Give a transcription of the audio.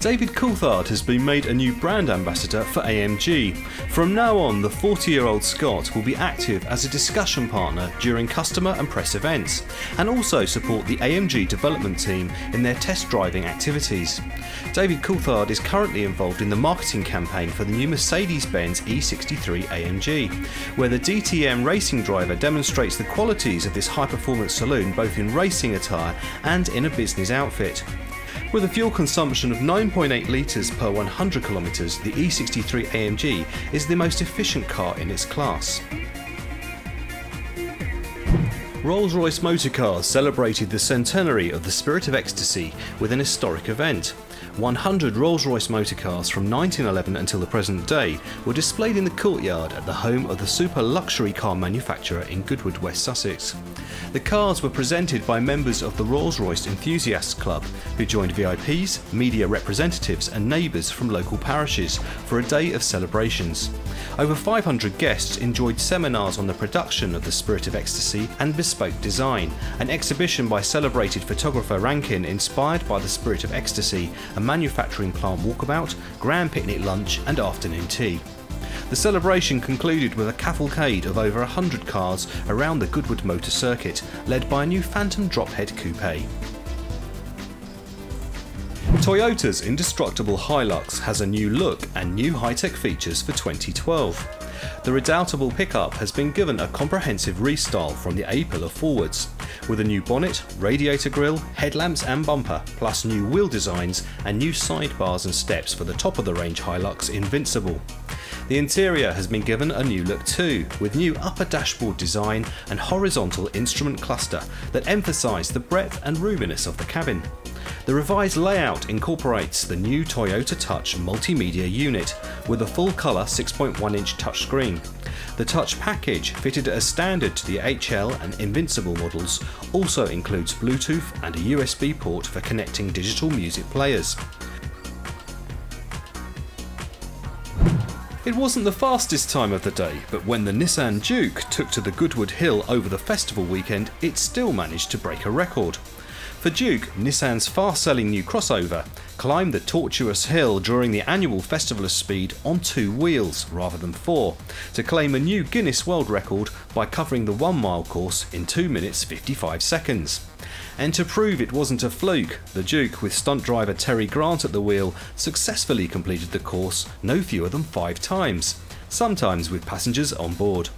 David Coulthard has been made a new brand ambassador for AMG. From now on, the 40 year old Scot will be active as a discussion partner during customer and press events, and also support the AMG development team in their test driving activities. David Coulthard is currently involved in the marketing campaign for the new Mercedes Benz E63 AMG, where the DTM racing driver demonstrates the qualities of this high performance saloon both in racing attire and in a business outfit. With a fuel consumption of 9.8 litres per 100 kilometres, the E63 AMG is the most efficient car in its class. Rolls-Royce Motor Cars celebrated the centenary of the Spirit of Ecstasy with an historic event. 100 Rolls-Royce motor cars from 1911 until the present day were displayed in the courtyard at the home of the super luxury car manufacturer in Goodwood, West Sussex. The cars were presented by members of the Rolls-Royce Enthusiasts Club, who joined VIPs, media representatives and neighbours from local parishes for a day of celebrations. Over 500 guests enjoyed seminars on the production of the Spirit of Ecstasy and bespoke design, an exhibition by celebrated photographer Rankin inspired by the Spirit of Ecstasy, a manufacturing plant walkabout, grand picnic lunch and afternoon tea. The celebration concluded with a cavalcade of over 100 cars around the Goodwood Motor Circuit, led by a new Phantom Drophead Coupe. Toyota's indestructible Hilux has a new look and new high-tech features for 2012. The redoubtable pickup has been given a comprehensive restyle from the A-pillar forwards, with a new bonnet, radiator grille, headlamps and bumper, plus new wheel designs and new sidebars and steps for the top of the range Hilux Invincible. The interior has been given a new look too, with new upper dashboard design and horizontal instrument cluster that emphasise the breadth and roominess of the cabin. The revised layout incorporates the new Toyota Touch multimedia unit with a full colour 6.1 inch touchscreen. The Touch package, fitted as standard to the HL and Invincible models, also includes Bluetooth and a USB port for connecting digital music players. It wasn't the fastest time of the day, but when the Nissan Juke took to the Goodwood Hill over the festival weekend, it still managed to break a record. For Juke, Nissan's fast selling new crossover climbed the tortuous hill during the annual Festival of Speed on two wheels rather than four, to claim a new Guinness World Record by covering the one mile course in 2 minutes 55 seconds. And to prove it wasn't a fluke, the Juke, with stunt driver Terry Grant at the wheel, successfully completed the course no fewer than five times, sometimes with passengers on board.